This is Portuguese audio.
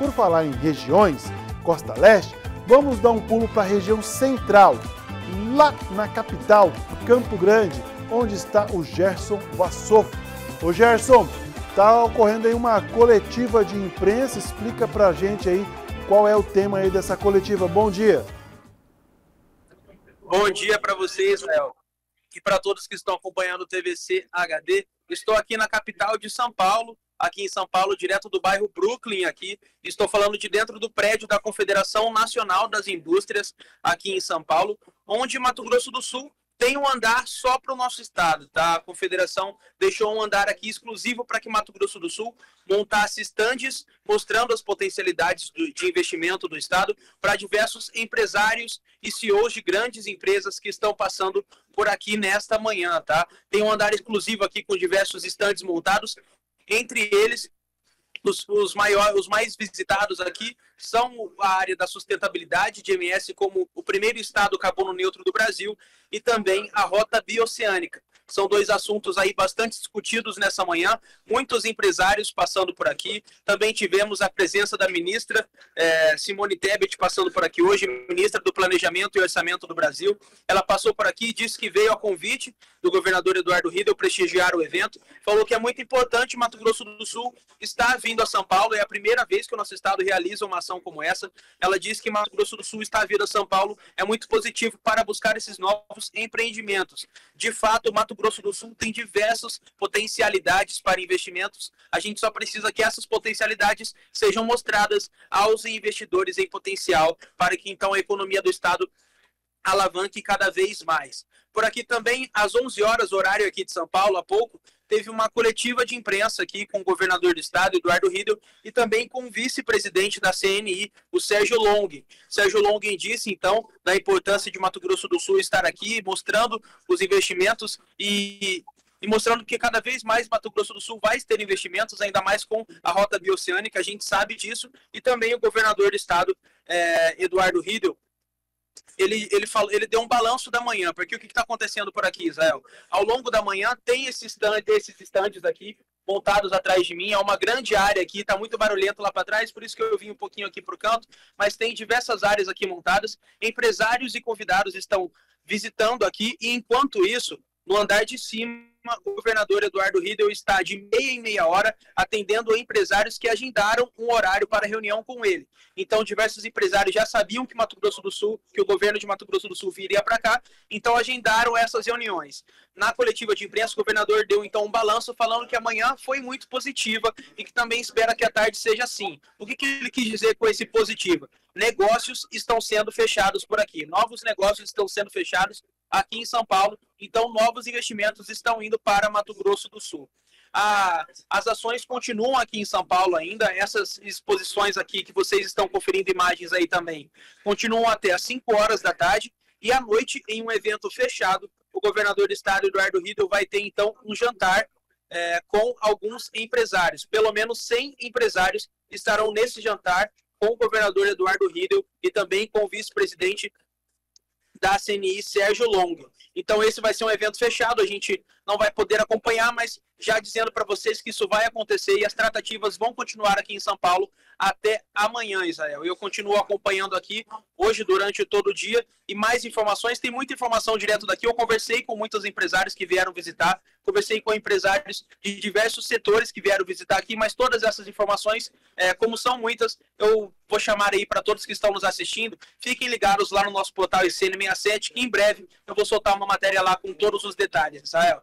por falar em regiões, Costa Leste, vamos dar um pulo para a região central, lá na capital, Campo Grande, onde está o Gerson Vassofo. Ô Gerson, está ocorrendo aí uma coletiva de imprensa, explica para a gente aí qual é o tema aí dessa coletiva. Bom dia. Bom dia para você, Israel, e para todos que estão acompanhando o TVC HD. Estou aqui na capital de São Paulo, aqui em São Paulo, direto do bairro Brooklyn aqui. Estou falando de dentro do prédio da Confederação Nacional das Indústrias aqui em São Paulo, onde Mato Grosso do Sul tem um andar só para o nosso estado, tá? A confederação deixou um andar aqui exclusivo para que Mato Grosso do Sul montasse estandes mostrando as potencialidades de investimento do estado para diversos empresários e CEOs de grandes empresas que estão passando por aqui nesta manhã, tá? Tem um andar exclusivo aqui com diversos estandes montados, entre eles os, os, maiores, os mais visitados aqui são a área da sustentabilidade de MS como o primeiro estado carbono neutro do Brasil e também a rota bioceânica. São dois assuntos aí bastante discutidos nessa manhã. Muitos empresários passando por aqui. Também tivemos a presença da ministra é, Simone Tebet passando por aqui hoje, ministra do Planejamento e Orçamento do Brasil. Ela passou por aqui e disse que veio a convite do governador Eduardo Riedel prestigiar o evento. Falou que é muito importante Mato Grosso do Sul estar vindo a São Paulo. É a primeira vez que o nosso estado realiza uma ação como essa. Ela disse que Mato Grosso do Sul está vindo a São Paulo é muito positivo para buscar esses novos empreendimentos. De fato, Mato Grosso do Sul tem diversas potencialidades para investimentos. A gente só precisa que essas potencialidades sejam mostradas aos investidores em potencial para que então a economia do estado alavanque cada vez mais. Por aqui também, às 11 horas, horário aqui de São Paulo, há pouco, teve uma coletiva de imprensa aqui com o governador do estado, Eduardo Riedel, e também com o vice-presidente da CNI, o Sérgio Long. Sérgio Long disse, então, da importância de Mato Grosso do Sul estar aqui, mostrando os investimentos e, e mostrando que cada vez mais Mato Grosso do Sul vai ter investimentos, ainda mais com a rota bioceânica, a gente sabe disso, e também o governador do estado, é, Eduardo Riedel, ele, ele, falou, ele deu um balanço da manhã, porque o que está acontecendo por aqui, Israel? Ao longo da manhã tem esses, stand, esses estandes aqui montados atrás de mim, é uma grande área aqui, está muito barulhento lá para trás, por isso que eu vim um pouquinho aqui para o canto, mas tem diversas áreas aqui montadas, empresários e convidados estão visitando aqui, e enquanto isso, no andar de cima, o governador Eduardo Riedel está de meia em meia hora atendendo empresários que agendaram um horário para reunião com ele. Então, diversos empresários já sabiam que Mato Grosso do Sul, que o governo de Mato Grosso do Sul viria para cá, então agendaram essas reuniões. Na coletiva de imprensa, o governador deu então um balanço falando que amanhã foi muito positiva e que também espera que a tarde seja assim. O que, que ele quis dizer com esse positivo? Negócios estão sendo fechados por aqui, novos negócios estão sendo fechados aqui em São Paulo. Então, novos investimentos estão indo para Mato Grosso do Sul. As ações continuam aqui em São Paulo ainda. Essas exposições aqui que vocês estão conferindo imagens aí também continuam até às 5 horas da tarde. E à noite, em um evento fechado, o governador do estado, Eduardo Riedel, vai ter então um jantar é, com alguns empresários. Pelo menos 100 empresários estarão nesse jantar com o governador Eduardo Riedel e também com o vice-presidente da CNI Sérgio Longo. Então esse vai ser um evento fechado, a gente não vai poder acompanhar, mas já dizendo para vocês que isso vai acontecer e as tratativas vão continuar aqui em São Paulo até amanhã, Israel. Eu continuo acompanhando aqui hoje durante todo o dia e mais informações, tem muita informação direto daqui. Eu conversei com muitos empresários que vieram visitar, conversei com empresários de diversos setores que vieram visitar aqui, mas todas essas informações, é, como são muitas, eu vou chamar aí para todos que estão nos assistindo. Fiquem ligados lá no nosso portal ICN67, que em breve eu vou soltar uma matéria lá com todos os detalhes, Israel.